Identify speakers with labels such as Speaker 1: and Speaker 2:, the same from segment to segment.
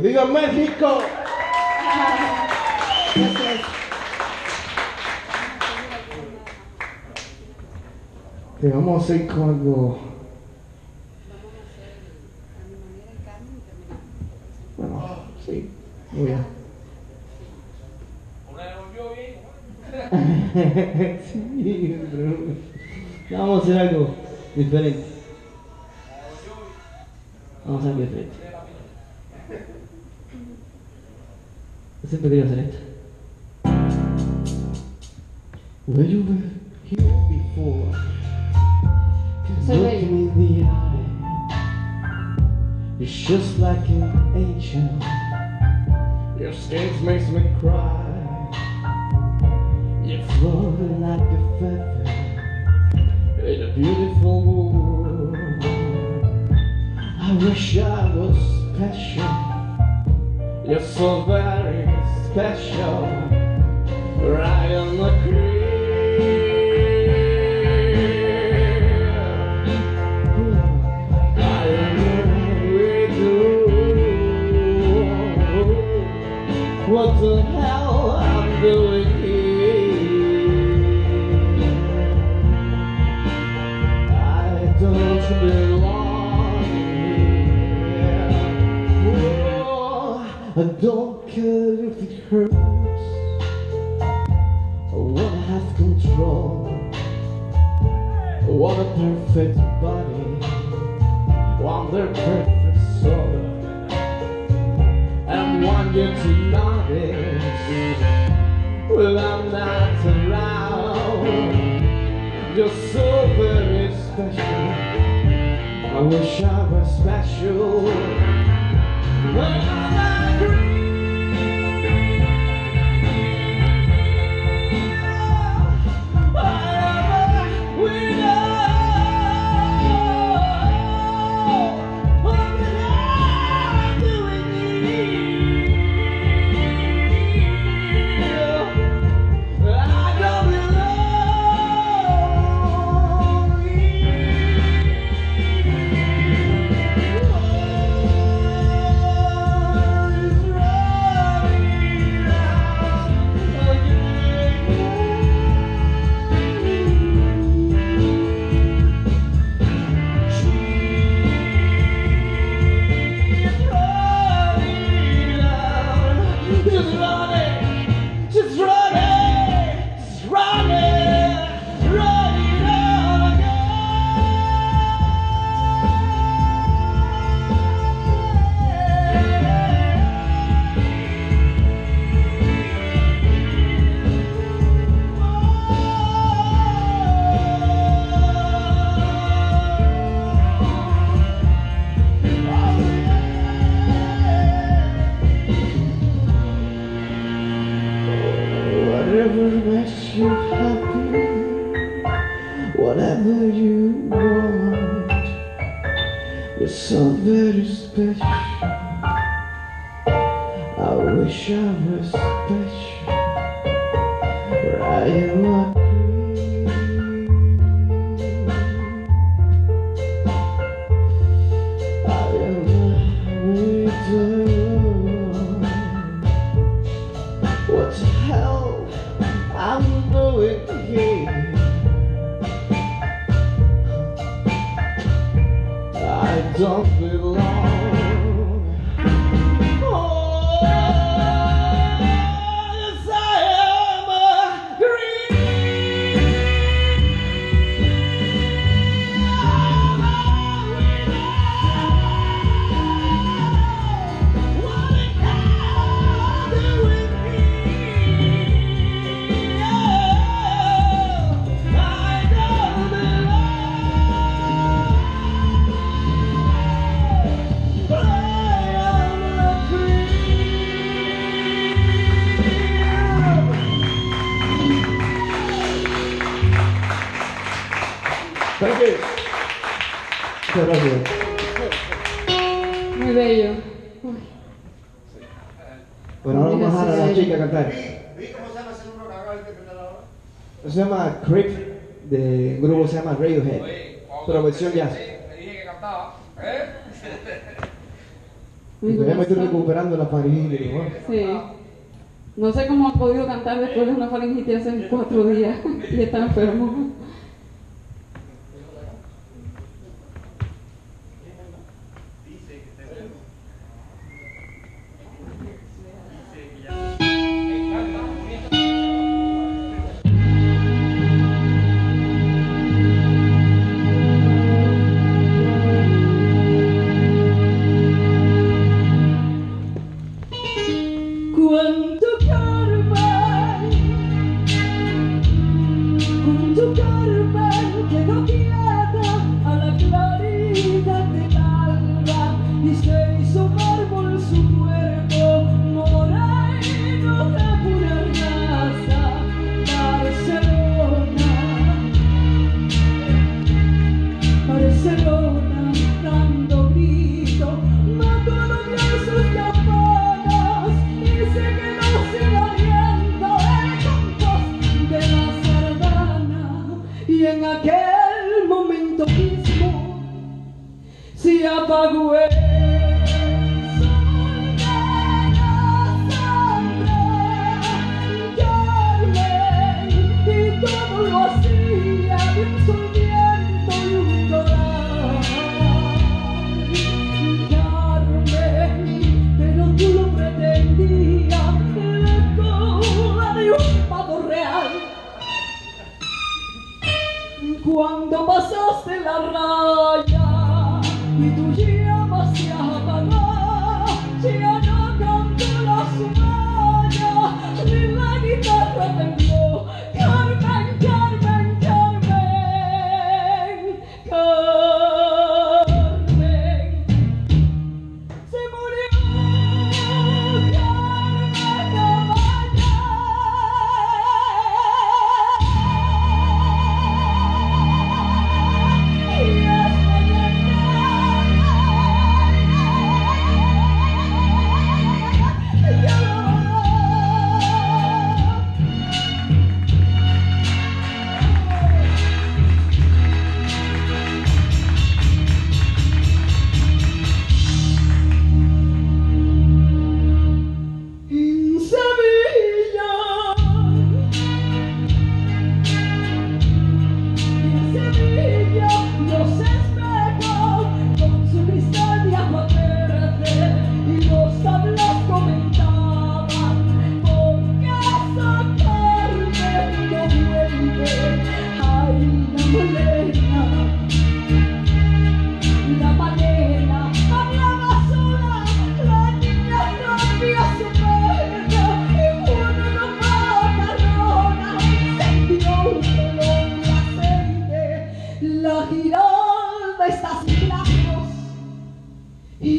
Speaker 1: México. Que vamos a hacer con algo. Bueno, sí, muy bien. sí, vamos a hacer algo diferente. Vamos a hacer algo diferente. Yo siempre quería hacer esto. Were you here before?
Speaker 2: Soy
Speaker 1: Look
Speaker 2: bello.
Speaker 1: me in the eye. You're just like an angel. Your skin makes me cry. You're floating like a feather in a beautiful world. I wish I was special. You're so very special. I don't care if it hurts. I wanna have control. I want a perfect body. Want their perfect soul. And want you to notice Well, I'm not around. You're so very special. I wish I was special. When I Whatever makes you happy, whatever you want, you're so very special. I wish I was special. bello.
Speaker 2: Muy bello. Uy.
Speaker 1: Bueno, ahora vamos a dejar a la chica cantar.
Speaker 3: ¿Vi cómo se llama ese número que acabas de cantar ahora?
Speaker 1: Se llama Creep, del grupo se llama Radiohead. Pero versión jazz.
Speaker 4: Te dije que cantaba. ¿Eh?
Speaker 1: Y todavía estoy recuperando la faringitis.
Speaker 2: Sí. No sé cómo ha podido cantar después de una faringitis hace cuatro días y está enfermo.
Speaker 4: You're not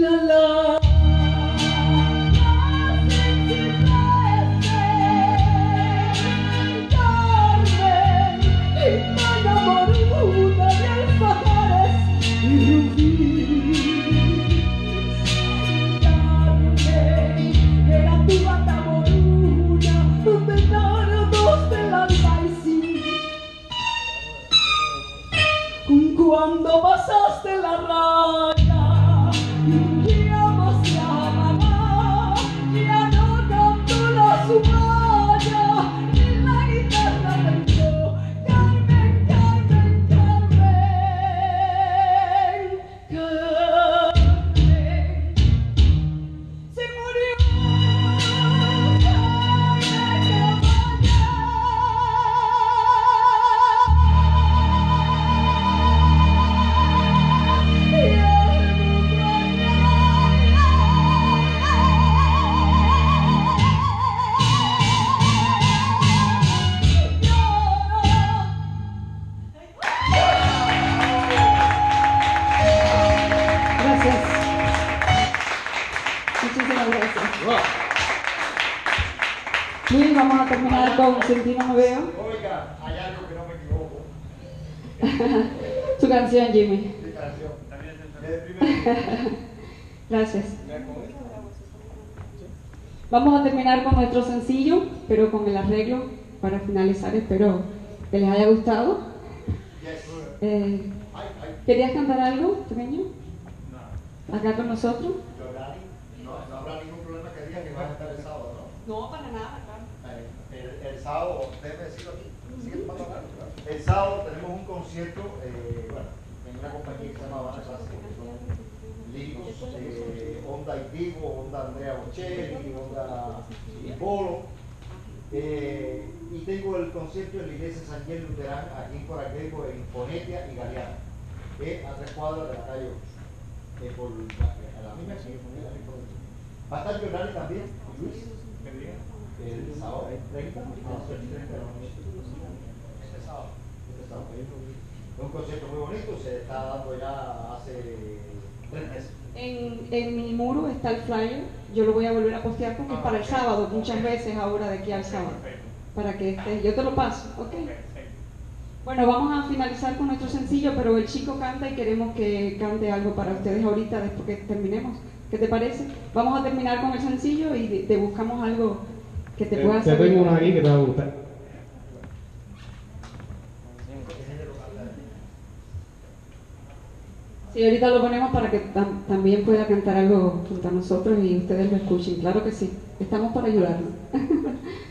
Speaker 4: la la.
Speaker 2: Constantino Noveo.
Speaker 3: Oiga, hay algo que no me equivoco.
Speaker 2: Su canción, Jimmy.
Speaker 3: Mi canción.
Speaker 2: Gracias. Vamos a terminar con nuestro sencillo, pero con el arreglo para finalizar. Espero que les haya gustado. Eh, ¿Querías cantar algo, Pequeño? Acá con nosotros.
Speaker 3: No,
Speaker 4: no habrá ningún problema que diga que vas a estar
Speaker 5: el sábado, ¿no? No, para el, sábado, déjeme decirlo aquí, sigue tomando algo, claro. el sábado tenemos un concierto, eh, bueno, en una compañía que se llama Habana Clásico, que son líricos, eh, Onda Itigo, Onda Andrea Bocelli, Onda Polo. Eh, y tengo el concierto en la iglesia San Miguel Luterán, aquí en Coraqueco, en Ponetia y Galeana, eh, a tres cuadras de la calle 8, eh, por la, misma Va a estar también, Luis. El sábado 30, a las 8 y 30 de la noche. Este sábado. Este sábado. Es un concierto muy bonito, se está dando ya hace tres meses.
Speaker 4: En, en mi muro está el flyer, yo lo voy a volver a postear porque es para el sábado, muchas veces ahora de aquí al sábado, para que esté, yo te lo paso, ¿ok? Bueno, vamos a finalizar con nuestro sencillo, pero el chico canta y queremos que cante algo para ustedes ahorita después que terminemos. ¿Qué te parece? Vamos a terminar con el sencillo y te buscamos algo que te pueda
Speaker 1: Te
Speaker 4: hacer.
Speaker 1: tengo uno aquí que te va a gustar.
Speaker 4: Sí, ahorita lo ponemos para que tam- también pueda cantar algo junto a nosotros y ustedes lo escuchen. Claro que sí, estamos para ayudarlos.